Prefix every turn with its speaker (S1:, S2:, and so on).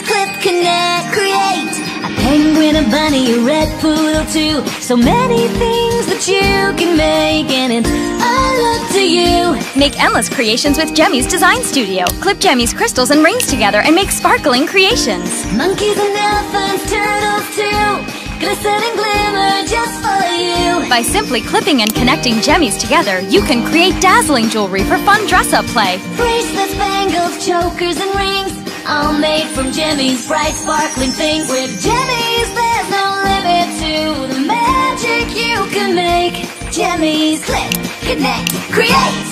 S1: Clip, connect, create A penguin, a bunny, a red poodle too So many things that you can make And it's all up to you
S2: Make endless creations with Gemmies Design Studio. Clip Gemmies crystals and rings together and make sparkling creations.
S1: Monkeys and elephants, turtles too Glisten and glimmer just for you
S2: By simply clipping and connecting Gemmies together, you can create dazzling jewelry for fun dress-up play.
S1: Bracelets, bangles, chokers, and rings All made from Gemmies bright sparkling things. With Gemmies there's no limit to the magic you can make. Gemmies click, connect, create